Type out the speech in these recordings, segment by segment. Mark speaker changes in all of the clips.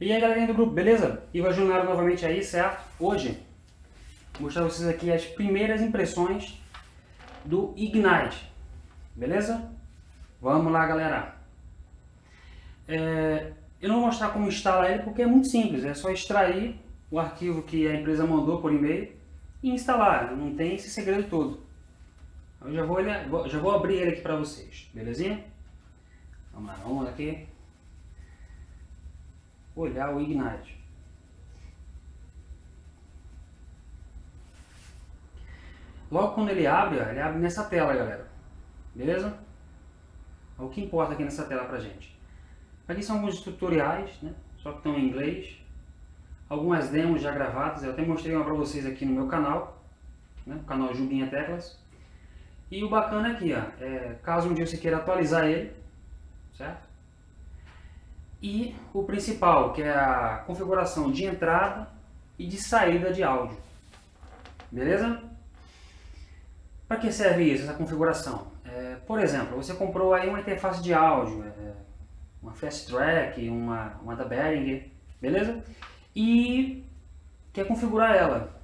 Speaker 1: E aí galerinha do grupo, beleza? Iva Junaro novamente aí, certo? Hoje, vou mostrar pra vocês aqui as primeiras impressões do Ignite, beleza? Vamos lá galera! É, eu não vou mostrar como instalar ele porque é muito simples, é só extrair o arquivo que a empresa mandou por e-mail e instalar, não tem esse segredo todo. Eu já vou, já vou abrir ele aqui para vocês, belezinha? Vamos lá, vamos aqui olhar o Ignite. Logo quando ele abre, ele abre nessa tela, galera. Beleza? É o que importa aqui nessa tela pra gente. Aqui são alguns tutoriais, né? Só que estão em inglês. Algumas demos já gravadas. Eu até mostrei uma pra vocês aqui no meu canal. Né? O canal Jubinha Teclas. E o bacana aqui, ó, é, caso um dia você queira atualizar ele, certo? E o principal, que é a configuração de entrada e de saída de áudio. Beleza? Para que serve isso, essa configuração? É, por exemplo, você comprou aí uma interface de áudio, é, uma Fast Track, uma, uma da Behringer, beleza? E quer configurar ela.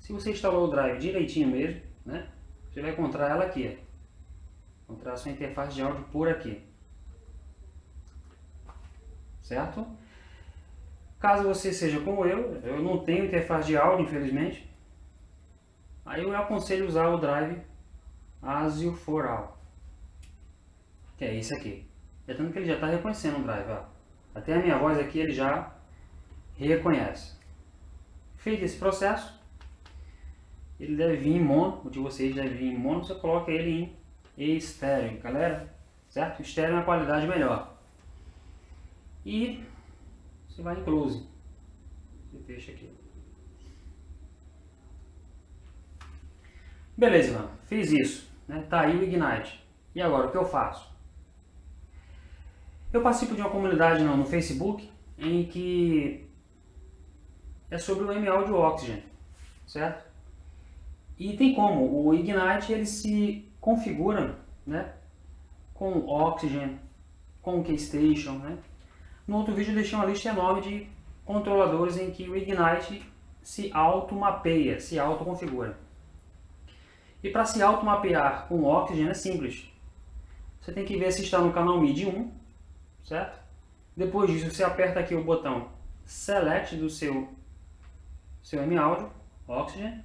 Speaker 1: Se você instalou o drive direitinho mesmo, né? Você vai encontrar ela aqui. Encontrar a sua interface de áudio por aqui certo? Caso você seja como eu, eu não tenho interface de áudio, infelizmente, aí eu aconselho usar o drive ASIO Foral, que é esse aqui. É tanto que ele já está reconhecendo o drive, ó. até a minha voz aqui ele já reconhece. Feito esse processo, ele deve vir em mono, o de vocês deve vir em mono, você coloca ele em estéreo, galera, certo? Estéreo é uma qualidade melhor e você vai em close. Você fecha aqui. Beleza, Ivan. Fiz isso. Né? Tá aí o Ignite. E agora, o que eu faço? Eu participo de uma comunidade no, no Facebook em que é sobre o M-Audio Oxygen, certo? E tem como, o Ignite ele se configura né, com Oxygen, com Keystation, né? No outro vídeo eu deixei uma lista enorme de controladores em que o Ignite se auto-mapeia, se auto-configura. E para se auto-mapear com Oxygen é simples. Você tem que ver se está no canal MIDI 1, certo? Depois disso você aperta aqui o botão Select do seu, seu M-Audio, Oxygen.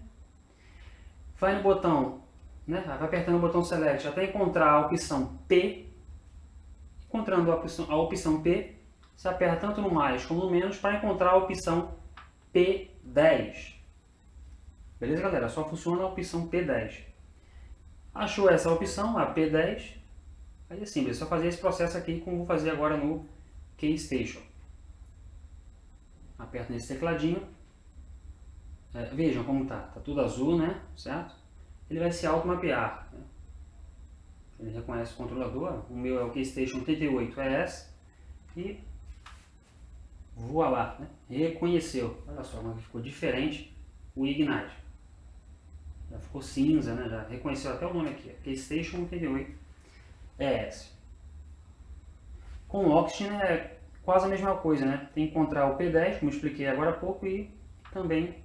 Speaker 1: Vai no botão, né? vai apertando o botão Select até encontrar a opção P. Encontrando a opção, a opção P, você aperta tanto no mais como no menos para encontrar a opção P10. Beleza, galera? Só funciona a opção P10. Achou essa opção, a P10, aí é simples, é só fazer esse processo aqui como vou fazer agora no Keystation. Aperta nesse tecladinho. É, vejam como tá, tá tudo azul, né? Certo? Ele vai se automapear. Né? Ele reconhece o controlador, o meu é o Keystation 38ES e voa lá, né? reconheceu. Olha só como ficou diferente o Ignite. Já ficou cinza, né? Já reconheceu até o nome aqui, PlayStation 88 ES. Com o Oxygen é quase a mesma coisa, né? Tem que encontrar o P10, como expliquei agora há pouco, e também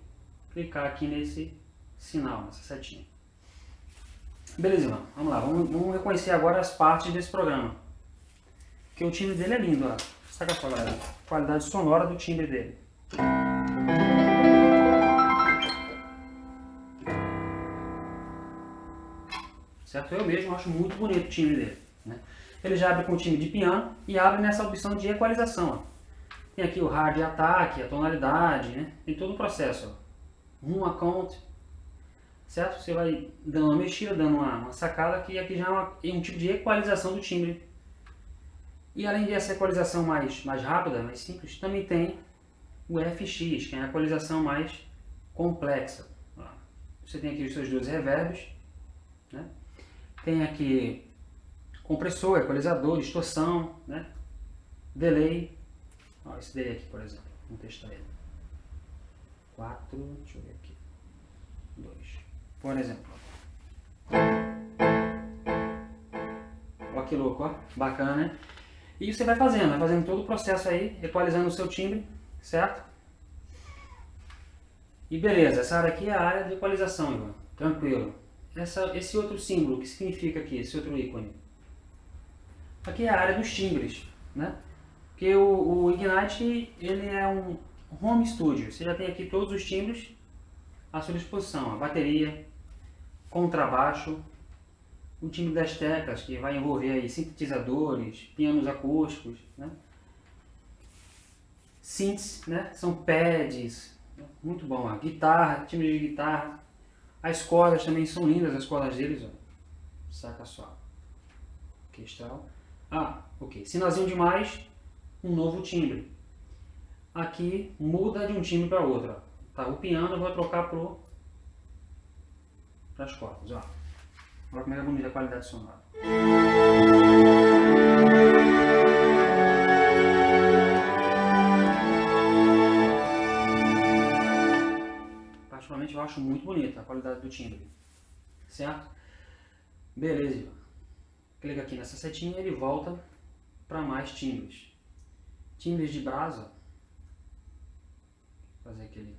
Speaker 1: clicar aqui nesse sinal, nessa setinha. Beleza. Vamos lá, vamos, vamos reconhecer agora as partes desse programa. Porque o time dele é lindo, ó. Saca só, galera. Qualidade sonora do timbre dele. Certo? Eu mesmo acho muito bonito o timbre dele. Né? Ele já abre com o timbre de piano e abre nessa opção de equalização. Ó. Tem aqui o hard ataque, a tonalidade, né? tem todo o processo. Ó. Um account, certo? Você vai dando uma mexida, dando uma, uma sacada, que aqui já é, uma, é um tipo de equalização do timbre e além dessa equalização mais, mais rápida, mais simples, também tem o FX, que é a equalização mais complexa. Você tem aqui os seus dois reverbs, né? tem aqui compressor, equalizador, distorção, né? delay. Ó, esse delay aqui, por exemplo, vamos testar ele. 4, deixa eu ver aqui, 2, por exemplo. Olha que louco, ó. bacana, né? E você vai fazendo, vai fazendo todo o processo aí, equalizando o seu timbre, certo? E beleza, essa área aqui é a área de equalização, Ivan. Tranquilo. Essa, esse outro símbolo, o que significa aqui, esse outro ícone? Aqui é a área dos timbres, né? Porque o, o Ignite, ele é um home studio. Você já tem aqui todos os timbres à sua disposição. A bateria, contrabaixo, o timbre das teclas, que vai envolver aí sintetizadores, pianos acústicos, né? Synths, né? São pads, né? muito bom. A guitarra, timbre de guitarra. As cordas também são lindas, as cordas deles, ó. Saca só. Orquestral. Ah, ok. Sinalzinho de mais, um novo timbre. Aqui muda de um timbre para outro. Tá, o piano eu vou trocar para as cordas. Ó. Olha como é, é bonita a qualidade sonora. Particularmente eu acho muito bonita a qualidade do timbre. Certo? Beleza. Clica aqui nessa setinha e ele volta para mais timbres. Timbres de brasa. Fazer aquele.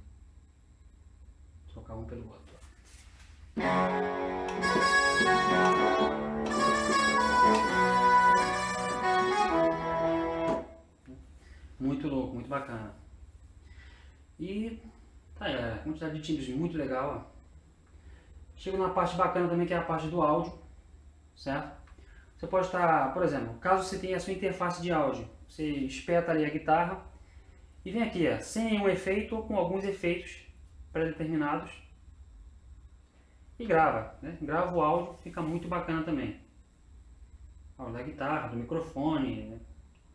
Speaker 1: Trocar um pelo outro. Muito louco, muito bacana. E tá aí, a quantidade de timbres muito legal. Ó. Chega numa parte bacana também que é a parte do áudio, certo? Você pode estar, por exemplo, caso você tenha a sua interface de áudio, você espeta ali a guitarra e vem aqui, ó, sem um efeito ou com alguns efeitos pré-determinados e grava, né? Grava o áudio, fica muito bacana também. Áudio da guitarra, do microfone, né?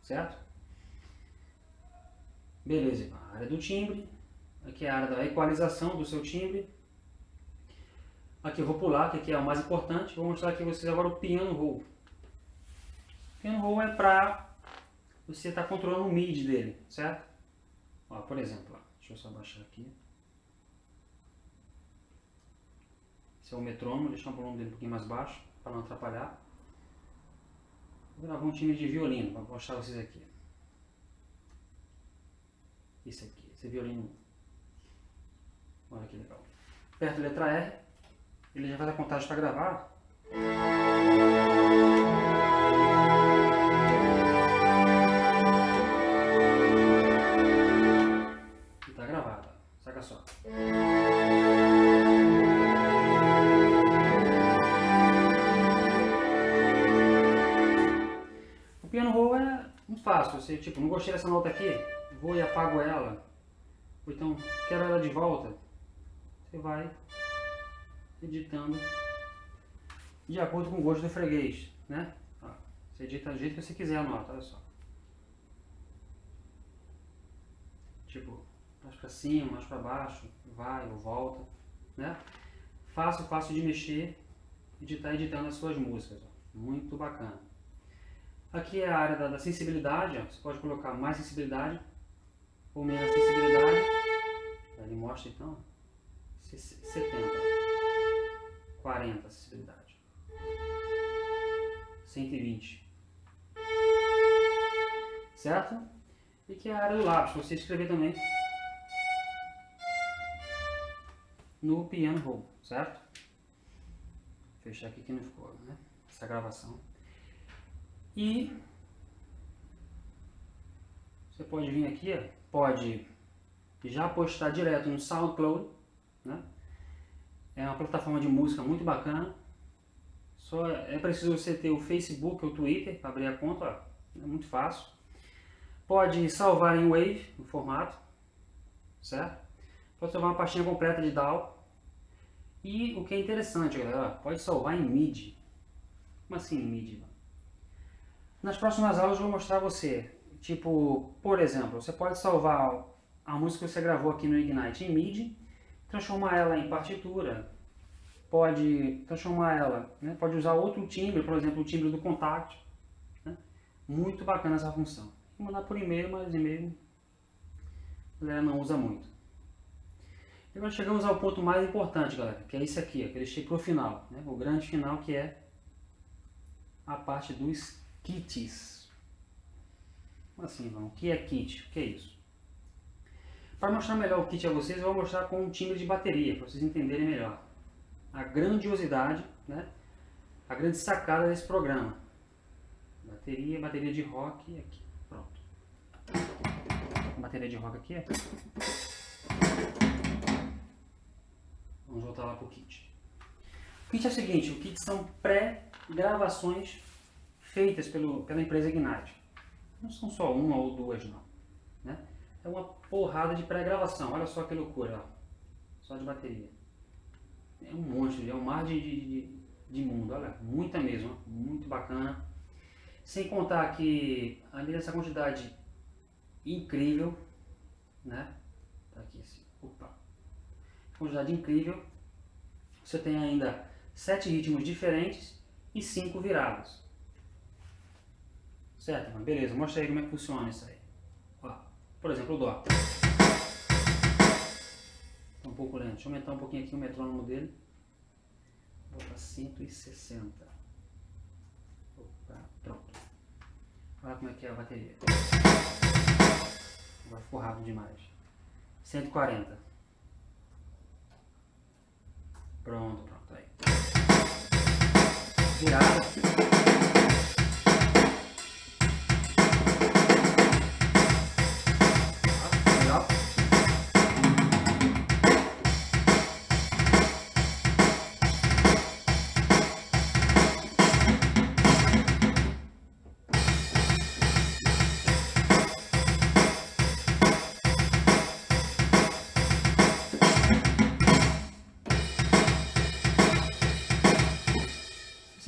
Speaker 1: certo? Beleza, a área do timbre, aqui é a área da equalização do seu timbre. Aqui eu vou pular, que aqui é o mais importante, vou mostrar aqui a vocês agora o piano roll. O piano roll é para você estar tá controlando o MIDI dele, certo? Ó, por exemplo, ó, deixa eu só baixar aqui. Esse é o metrônomo, deixar o volume dele um pouquinho mais baixo, para não atrapalhar. Vou gravar um time de violino, para mostrar vocês aqui. Esse aqui, esse violino. Olha que legal. Aperto a letra R, ele já vai dar contagem para gravar. E tá saca só. fácil, você tipo, não gostei dessa nota aqui, vou e apago ela, ou então quero ela de volta, você vai editando de acordo com o gosto do freguês, né? você edita do jeito que você quiser a nota, olha só. Tipo, mais para cima, mais para baixo, vai ou volta, né? Fácil, fácil de mexer e de estar editando as suas músicas, ó. muito bacana. Aqui é a área da, da sensibilidade, ó. você pode colocar mais sensibilidade ou menos sensibilidade. Ele mostra então 70, 40 sensibilidade, 120, certo? E que é a área do lápis, você escrever também no piano roll, certo? Vou fechar aqui que não ficou, né? Essa gravação. E você pode vir aqui, pode já postar direto no SoundCloud, né? É uma plataforma de música muito bacana. Só é preciso você ter o Facebook ou o Twitter para abrir a conta, ó. é muito fácil. Pode salvar em Wave, no formato, certo? Pode salvar uma pastinha completa de DAW. E o que é interessante, galera, pode salvar em MIDI. Como assim MIDI? Nas próximas aulas eu vou mostrar a você, tipo, por exemplo, você pode salvar a música que você gravou aqui no Ignite em MIDI, transformar ela em partitura, pode transformar ela, né, pode usar outro timbre, por exemplo, o timbre do Contact. Né? Muito bacana essa função. Vou mandar por e-mail, mas e-mail a galera não usa muito. E agora chegamos ao ponto mais importante, galera, que é isso aqui, ó, que eu deixei para o final, né? o grande final que é a parte dos kits, Como assim, João? O que é kit? O que é isso? Para mostrar melhor o kit a vocês, eu vou mostrar com um timbre de bateria, para vocês entenderem melhor. A grandiosidade, né? a grande sacada desse programa. Bateria, bateria de rock aqui. Pronto. Bateria de rock aqui. Vamos voltar lá para o kit. O kit é o seguinte, o kit são pré-gravações feitas pelo, pela empresa Ignite. Não são só uma ou duas não. Né? É uma porrada de pré-gravação. Olha só que loucura. Ó. Só de bateria. É um monte, é um mar de, de, de, mundo. Olha, muita mesmo. Muito bacana. Sem contar que além dessa quantidade incrível, né? Tá aqui assim. Opa. Quantidade incrível. Você tem ainda sete ritmos diferentes e cinco viradas. Certo? Beleza, mostra aí como é que funciona isso aí. Ó, por exemplo, o Dó. Tá um pouco lento. Deixa eu aumentar um pouquinho aqui o metrônomo dele. Vou botar 160. Opa, pronto. Olha como é que é a bateria. Agora ficou rápido demais. 140. Pronto, pronto. Aí. Virada.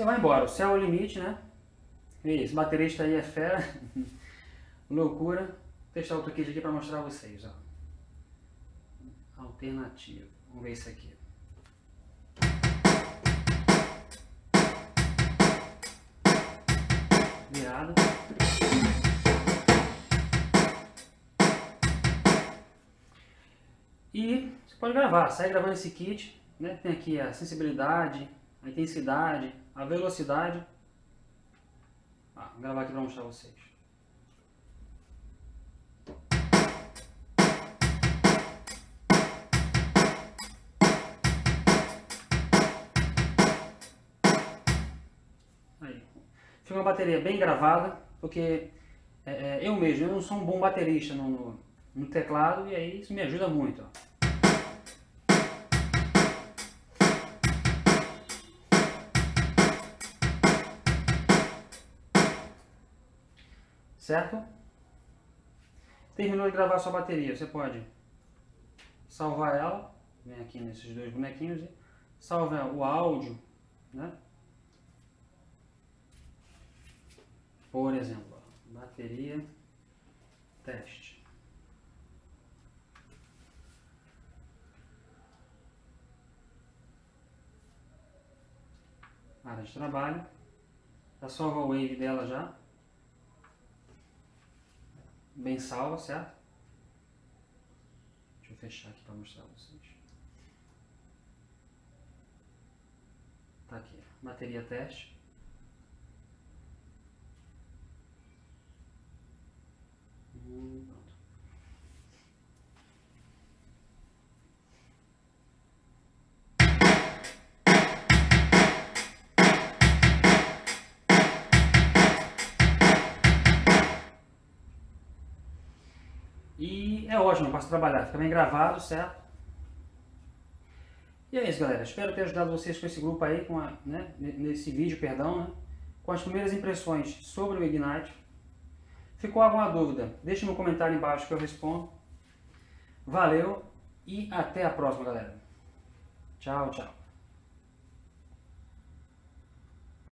Speaker 1: Vai embora, o céu é o limite, né? Esse baterista aí é fera. Loucura. Vou testar outro kit aqui para mostrar a vocês, ó. Alternativo. Vamos ver isso aqui. Virado. E você pode gravar, sai gravando esse kit, né? Tem aqui a sensibilidade, a intensidade, a velocidade. Ah, vou gravar aqui para mostrar vocês. Aí. Fica uma bateria bem gravada, porque é, é, eu mesmo, eu não sou um bom baterista no, no, no teclado e aí isso me ajuda muito. Ó. certo? Terminou de gravar sua bateria, você pode salvar ela, vem aqui nesses dois bonequinhos e salva o áudio, né? Por exemplo, bateria, teste. Área de trabalho. Já salva o wave dela já bem salva, certo? Deixa eu fechar aqui para mostrar a vocês. Tá aqui, bateria teste. Hum, E é ótimo para trabalhar, fica bem gravado, certo? E é isso, galera. Espero ter ajudado vocês com esse grupo aí, com a, né, nesse vídeo, perdão, né, com as primeiras impressões sobre o Ignite. Ficou alguma dúvida? Deixe no comentário embaixo que eu respondo. Valeu e até a próxima, galera. Tchau, tchau.